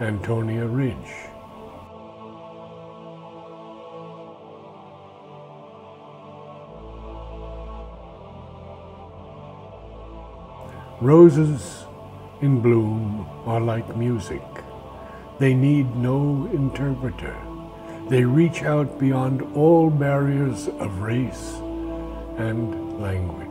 Antonia Ridge. Roses in bloom are like music. They need no interpreter. They reach out beyond all barriers of race and language.